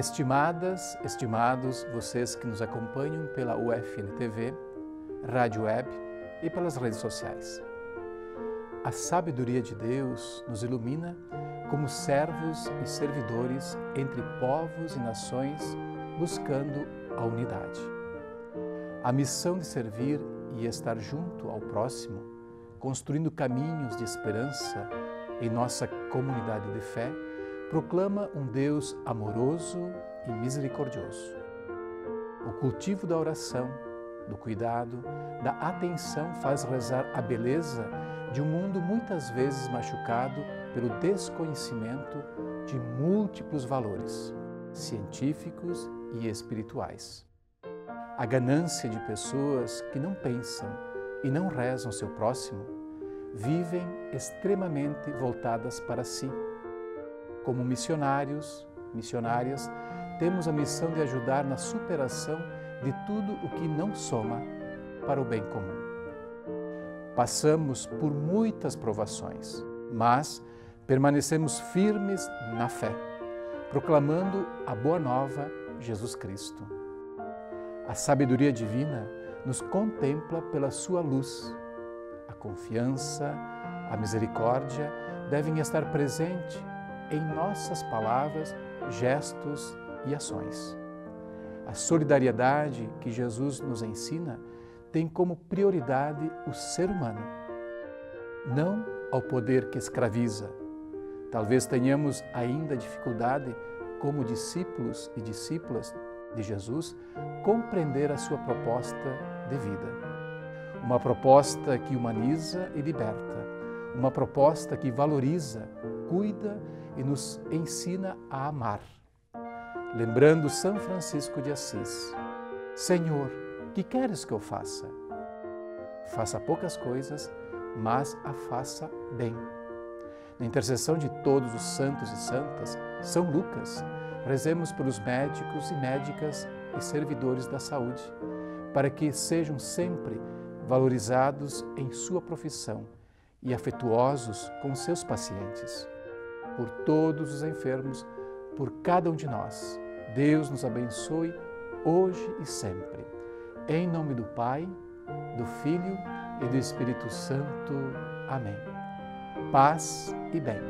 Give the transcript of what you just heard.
Estimadas, estimados, vocês que nos acompanham pela UFN TV, Rádio Web e pelas redes sociais. A sabedoria de Deus nos ilumina como servos e servidores entre povos e nações, buscando a unidade. A missão de servir e estar junto ao próximo, construindo caminhos de esperança em nossa comunidade de fé, proclama um Deus amoroso e misericordioso. O cultivo da oração, do cuidado, da atenção faz rezar a beleza de um mundo muitas vezes machucado pelo desconhecimento de múltiplos valores científicos e espirituais. A ganância de pessoas que não pensam e não rezam seu próximo vivem extremamente voltadas para si como missionários, missionárias, temos a missão de ajudar na superação de tudo o que não soma para o bem comum. Passamos por muitas provações, mas permanecemos firmes na fé, proclamando a boa nova Jesus Cristo. A sabedoria divina nos contempla pela sua luz. A confiança, a misericórdia devem estar presentes em nossas palavras, gestos e ações. A solidariedade que Jesus nos ensina tem como prioridade o ser humano, não ao poder que escraviza. Talvez tenhamos ainda dificuldade, como discípulos e discípulas de Jesus, compreender a sua proposta de vida. Uma proposta que humaniza e liberta, uma proposta que valoriza, cuida e nos ensina a amar. Lembrando São Francisco de Assis: Senhor, que queres que eu faça? Faça poucas coisas, mas a faça bem. Na intercessão de todos os santos e santas, São Lucas, rezemos pelos médicos e médicas e servidores da saúde, para que sejam sempre valorizados em sua profissão e afetuosos com seus pacientes por todos os enfermos, por cada um de nós. Deus nos abençoe hoje e sempre. Em nome do Pai, do Filho e do Espírito Santo. Amém. Paz e bem.